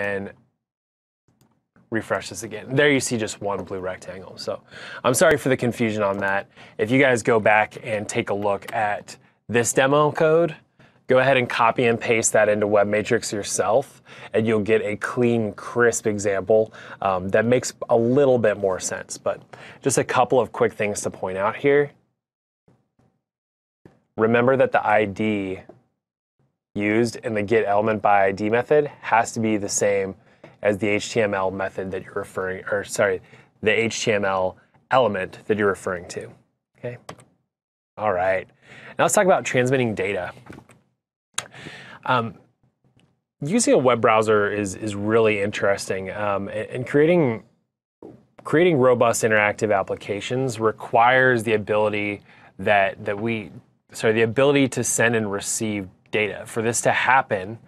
and refresh this again. There you see just one blue rectangle. So I'm sorry for the confusion on that. If you guys go back and take a look at this demo code, go ahead and copy and paste that into WebMatrix yourself, and you'll get a clean, crisp example um, that makes a little bit more sense. But just a couple of quick things to point out here. Remember that the ID used in the get element by ID method has to be the same as the HTML method that you're referring, or sorry, the HTML element that you're referring to. Okay. All right. Now let's talk about transmitting data. Um, using a web browser is is really interesting, um, and, and creating creating robust interactive applications requires the ability that that we sorry the ability to send and receive data. For this to happen,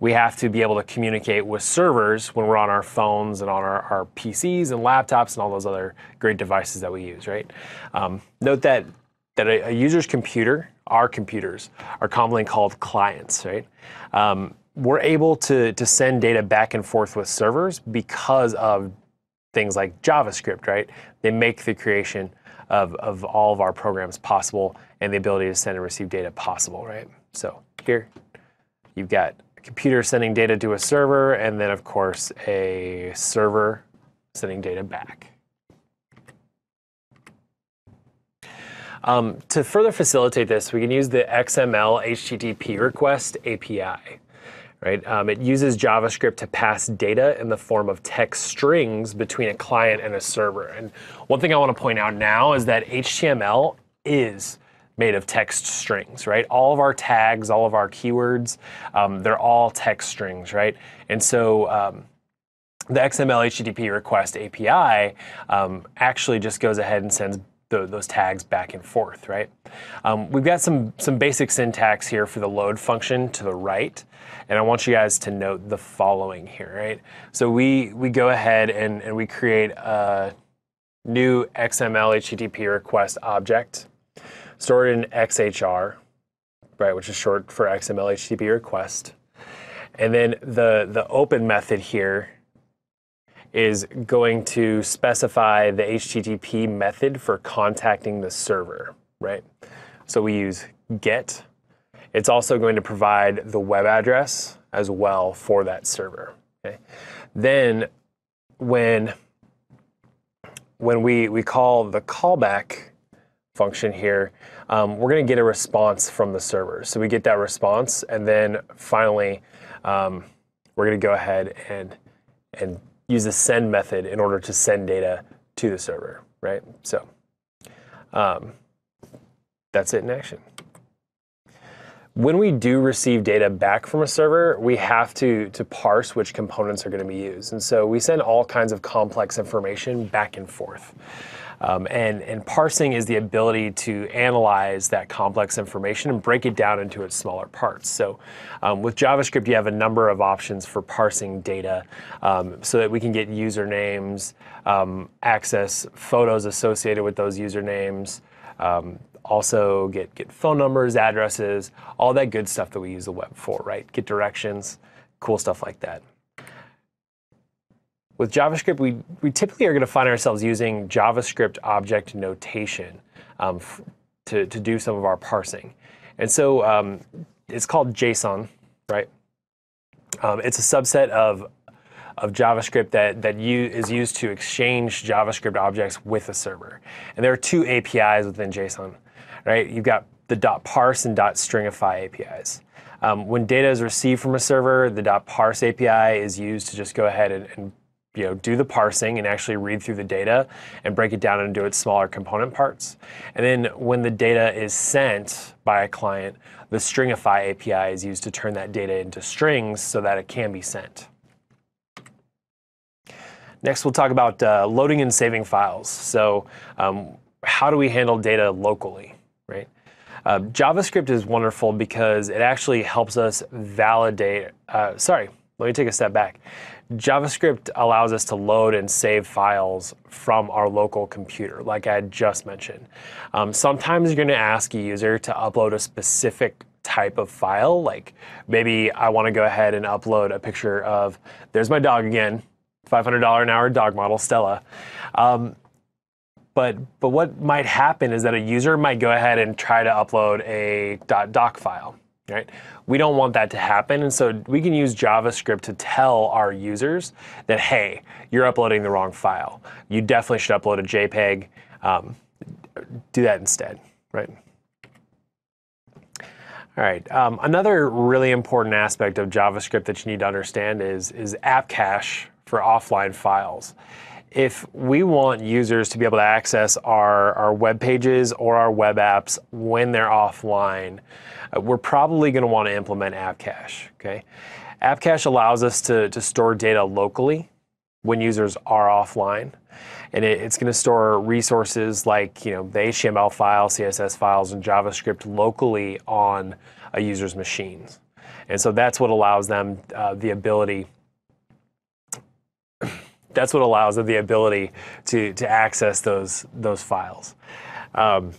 we have to be able to communicate with servers when we're on our phones and on our, our PCs and laptops and all those other great devices that we use, right? Um, note that, that a, a, user's computer, our computers, are commonly called clients, right? Um, we're able to, to send data back and forth with servers because of things like JavaScript, right? They make the creation of, of all of our programs possible and the ability to send and receive data possible, right? So you've got a computer sending data to a server, and then of course a server sending data back. Um, to further facilitate this, we can use the XML HTTP request API. Right? Um, it uses JavaScript to pass data in the form of text strings between a client and a server. And one thing I want to point out now is that HTML is made of text strings, right? All of our tags, all of our keywords, um, they're all text strings, right? And so um, the XML HTTP request API um, actually just goes ahead and sends those tags back and forth, right? Um, we've got some, some basic syntax here for the load function to the right. And I want you guys to note the following here, right? So we, we go ahead and, and we create a new XML HTTP request object stored in XHR, right, which is short for XML HTTP request. And then the, the open method here is going to specify the HTTP method for contacting the server, right? So we use get. It's also going to provide the web address as well for that server. Okay? Then when when we, we call the callback function here, um, we're going to get a response from the server. So we get that response, and then finally, um, we're going to go ahead and and use the send method in order to send data to the server, right? So um, that's it in action. When we do receive data back from a server, we have to, to parse which components are going to be used. And so we send all kinds of complex information back and forth. Um, and, and parsing is the ability to analyze that complex information and break it down into its smaller parts. So um, with JavaScript, you have a number of options for parsing data um, so that we can get usernames, um, access photos associated with those usernames, um, also get, get phone numbers, addresses, all that good stuff that we use the web for, right? Get directions, cool stuff like that. With JavaScript, we, we typically are going to find ourselves using JavaScript object notation um, to, to do some of our parsing. And so um, it's called JSON, right? Um, it's a subset of, of JavaScript that, that is used to exchange JavaScript objects with a server. And there are two APIs within JSON, right? You've got the .parse and .stringify APIs. Um, when data is received from a server, the .parse API is used to just go ahead and, and you know, do the parsing and actually read through the data and break it down into its smaller component parts. And then when the data is sent by a client, the Stringify API is used to turn that data into strings so that it can be sent. Next, we'll talk about uh, loading and saving files. So um, how do we handle data locally, right? Uh, JavaScript is wonderful because it actually helps us validate, uh, sorry, let me take a step back. JavaScript allows us to load and save files from our local computer, like I just mentioned. Um, sometimes you're going to ask a user to upload a specific type of file. Like maybe I want to go ahead and upload a picture of, there's my dog again, $500 an hour dog model, Stella. Um, but, but what might happen is that a user might go ahead and try to upload a .doc file, right? We don't want that to happen, and so we can use JavaScript to tell our users that, hey, you're uploading the wrong file. You definitely should upload a JPEG. Um, do that instead, right? All right. Um, another really important aspect of JavaScript that you need to understand is, is app cache for offline files if we want users to be able to access our, our web pages or our web apps when they're offline, uh, we're probably going to want to implement App Cache. Okay, App Cache allows us to, to store data locally when users are offline. And it, it's going to store resources like you know the HTML file, CSS files, and JavaScript locally on a user's machines. And so that's what allows them uh, the ability that's what allows the ability to, to access those, those files um,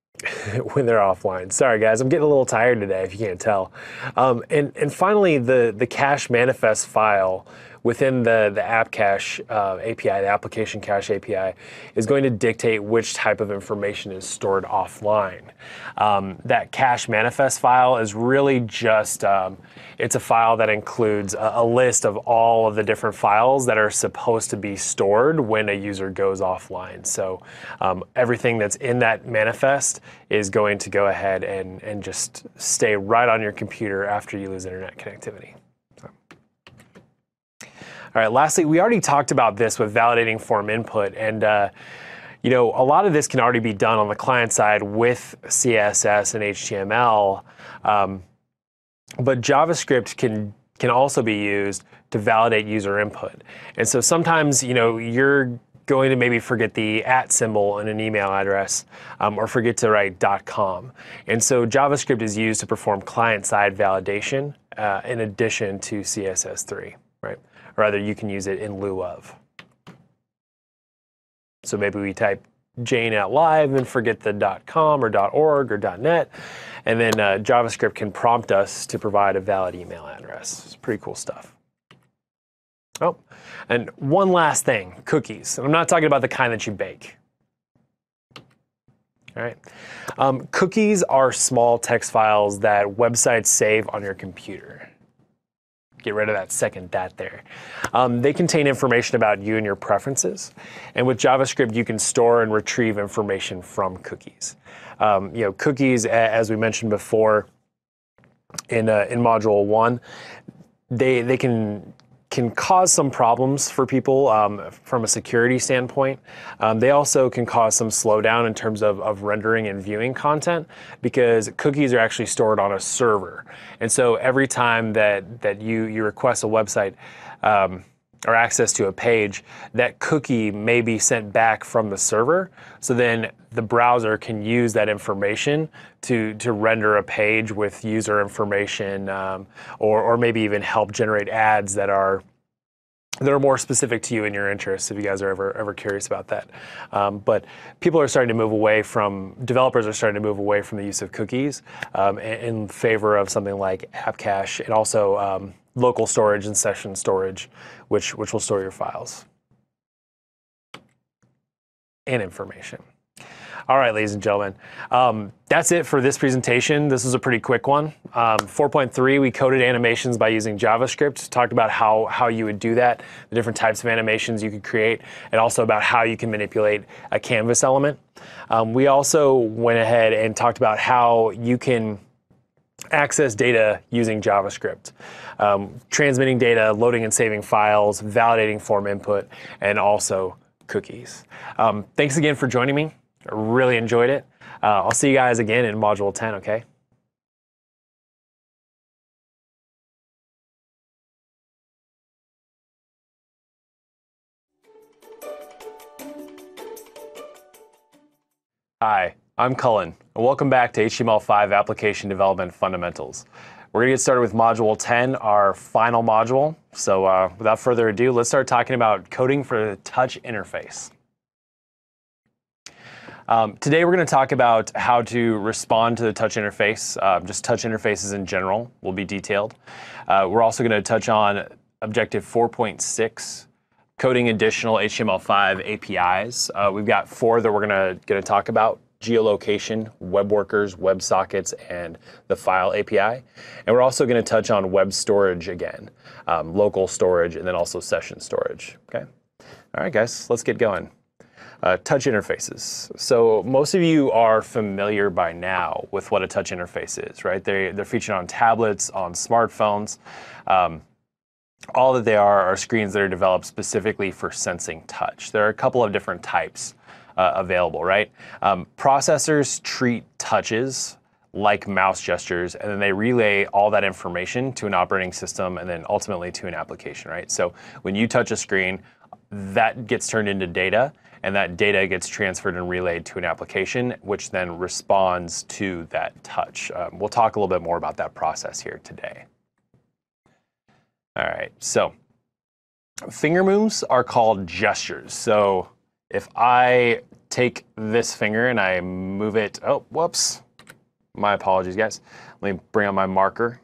when they're offline. Sorry, guys, I'm getting a little tired today, if you can't tell. Um, and, and finally, the, the cache manifest file within the, the app cache uh, API, the application cache API, is going to dictate which type of information is stored offline. Um, that cache manifest file is really just, um, it's a file that includes a, a, list of all of the different files that are supposed to be stored when a user goes offline. So um, everything that's in that manifest is going to go ahead and, and just stay right on your computer after you lose internet connectivity. All right, lastly, we already talked about this with validating form input. And uh, you know, a lot of this can already be done on the client side with CSS and HTML. Um, but JavaScript can can also be used to validate user input. And so sometimes, you know, you're going to maybe forget the at symbol in an email address um, or forget to write .com. And so JavaScript is used to perform client-side validation uh, in addition to CSS3, right? Rather you can use it in lieu of. So maybe we type Jane JNet Live and forget the .com or .org or .net, and then uh, JavaScript can prompt us to provide a valid email address. It's pretty cool stuff. Oh, and one last thing, cookies. And I'm not talking about the kind that you bake. All right. Um, cookies are small text files that websites save on your computer get rid of that second that there. Um, they contain information about you and your preferences. And with JavaScript, you can store and retrieve information from cookies. Um, you know, cookies, as we mentioned before in, uh, in module one, they, they can can cause some problems for people um, from a security standpoint. Um, they also can cause some slowdown in terms of, of rendering and viewing content because cookies are actually stored on a server. And so every time that, that you, you request a website, um, or access to a page, that cookie may be sent back from the server. So then the browser can use that information to, to render a page with user information um, or, or maybe even help generate ads that are that are more specific to you and your interests if you guys are ever ever curious about that. Um, but people are starting to move away from developers are starting to move away from the use of cookies um, in, favor of something like App Cache and also um, local storage and session storage, which, which will store your files and information. All right, ladies and gentlemen, um, that's it for this presentation. This is a pretty quick one. Um, 4.3, we coded animations by using JavaScript, talked about how, how you would do that, the different types of animations you could create, and also about how you can manipulate a canvas element. Um, we also went ahead and talked about how you can access data using JavaScript. Um, transmitting data, loading and saving files, validating form input, and also cookies. Um, thanks again for joining me. I really enjoyed it. Uh, I'll see you guys again in Module 10, okay? Hi, I'm Cullen, and welcome back to HTML5 Application Development Fundamentals. We're going to get started with Module 10, our final module. So uh, without further ado, let's start talking about coding for the touch interface. Um, today we're going to talk about how to respond to the touch interface. Uh, just touch interfaces in general will be detailed. Uh, we're also going to touch on Objective 4.6, coding additional HTML5 APIs. Uh, we've got four that we're going to talk about geolocation, web workers, WebSockets, and the file API. And we're also going to touch on web storage again, um, local storage, and then also session storage. Okay. All right, guys, let's get going. Uh, touch interfaces. So most of you are familiar by now with what a touch interface is, right? They, they're featured on tablets, on smartphones. Um, all that they are are screens that are developed specifically for sensing touch. There are a couple of different types uh, available, right? Um, processors treat touches like mouse gestures, and then they relay all that information to an operating system and then ultimately to an application, right? So when you touch a screen, that gets turned into data, and that data gets transferred and relayed to an application, which then responds to that touch. Um, we'll talk a little bit more about that process here today. All right, so finger moves are called gestures. So if I take this finger and I move it, oh, whoops. My apologies, guys. Let me bring on my marker.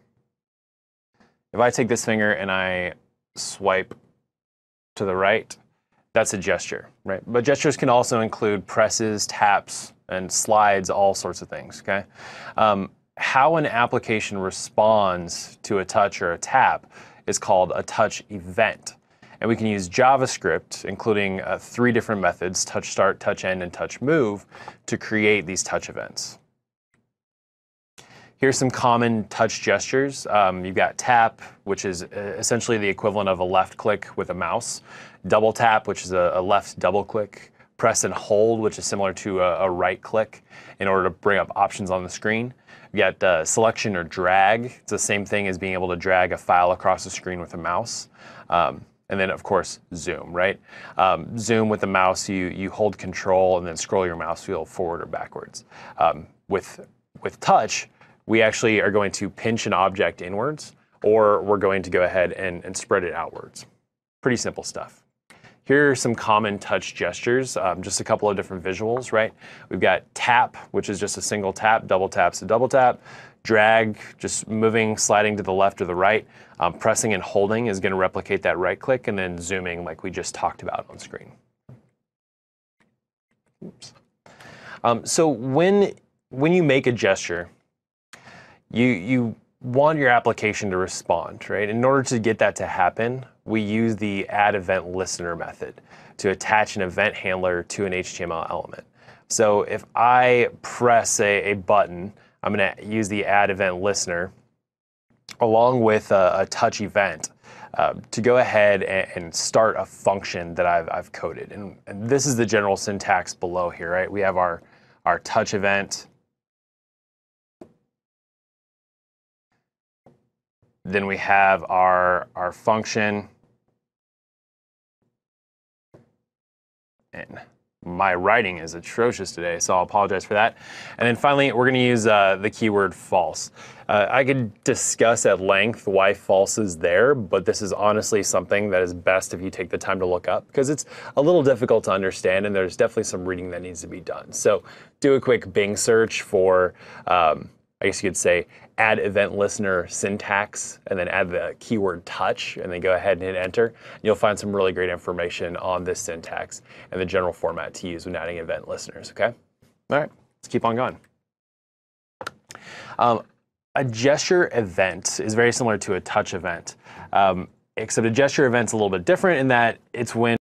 If I take this finger and I swipe to the right, that's a gesture, right? But gestures can also include presses, taps, and slides, all sorts of things, okay? Um, how an application responds to a touch or a tap is called a touch event. And we can use JavaScript, including uh, three different methods, touch start, touch end, and touch move, to create these touch events. Here's some common touch gestures. Um, you've got tap, which is uh, essentially the equivalent of a left click with a mouse. Double tap, which is a, a left double click. Press and hold, which is similar to a, a, right click in order to bring up options on the screen. You got uh, selection or drag. It's the same thing as being able to drag a file across the screen with a mouse. Um, and then of course zoom, right? Um, zoom with the mouse, you you hold control and then scroll your mouse wheel forward or backwards. Um, with with touch, we actually are going to pinch an object inwards, or we're going to go ahead and, and spread it outwards. Pretty simple stuff. Here are some common touch gestures, um, just a couple of different visuals, right? We've got tap, which is just a single tap, double tap's a double tap drag, just moving, sliding to the left or the right. Um, pressing and holding is going to replicate that right click, and then zooming like we just talked about on screen. Oops. Um, so when, when you make a gesture, you, you want your application to respond, right? In order to get that to happen, we use the add event listener method to attach an event handler to an HTML element. So if I press a, a button, I'm going to use the add event listener along with a, a touch event uh, to go ahead and, and, start a function that I've, I've coded. And, and, this is the general syntax below here, right? We have our, our touch event. Then we have our, our function. And my writing is atrocious today, so I'll apologize for that. And then finally, we're going to use uh, the keyword false. Uh, I could discuss at length why false is there, but this is honestly something that is best if you take the time to look up because it's a little difficult to understand and there's definitely some reading that needs to be done. So do a quick Bing search for, um, I guess you could say, add event listener syntax and then add the keyword touch and then go ahead and hit enter. You'll find some really great information on this syntax and the general format to use when adding event listeners, okay? All right, let's keep on going. Um, a gesture event is very similar to a touch event, um, except a gesture event's a little bit different in that it's when